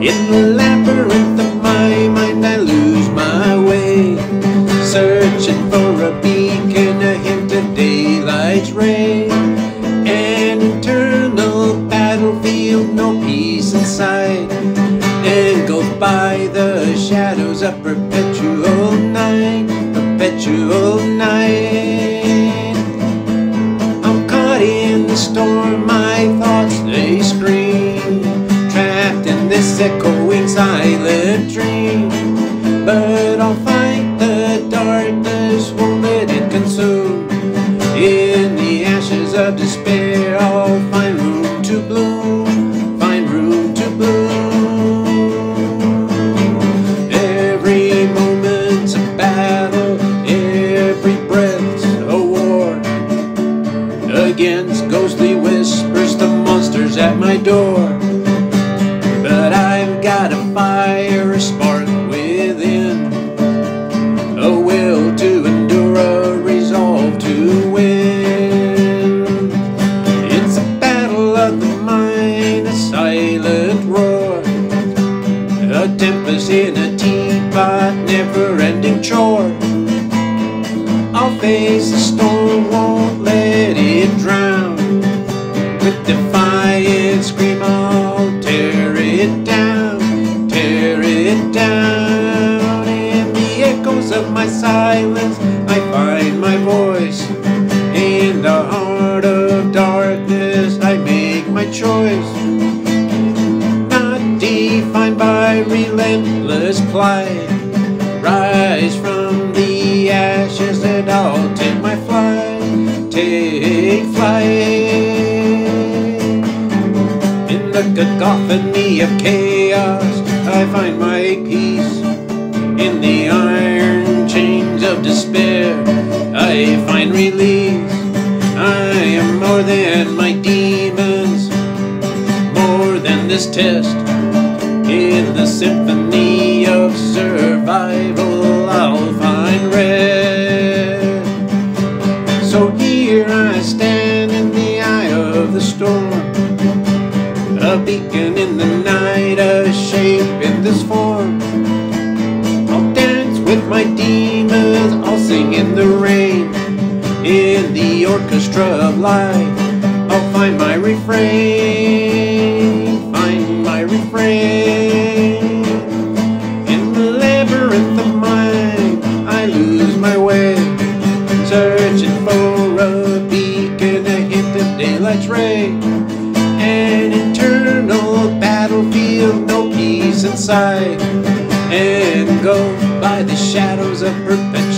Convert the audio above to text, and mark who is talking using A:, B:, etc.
A: In the labyrinth of my mind, I lose my way. Searching for a beacon, a hint of daylight's ray. An eternal battlefield, no peace in sight. And goes by the shadows of perpetual night, perpetual night. Echoing silent dream. But I'll fight the darkness, won't let it consume. In the ashes of despair, I'll find room to bloom, find room to bloom. Every moment's a battle, every breath's a war. Against ghostly whispers, the monsters at my door. A tempest in a teapot, never-ending chore. I'll face the storm, won't let it drown. With defiant scream, I'll tear it down, tear it down. In the echoes of my silence, I find my voice. Defined by relentless plight. Rise from the ashes and I'll take my flight, take flight. In the cacophony of chaos, I find my peace. In the iron chains of despair, I find release. I am more than my demons, more than this test. In the symphony of survival, I'll find rest. So here I stand in the eye of the storm, a beacon in the night, a shape in this form. I'll dance with my demons, I'll sing in the rain, in the orchestra of life. I'll find my refrain, daylight's ray. An eternal battlefield, no peace in sight, and go by the shadows of perpetual.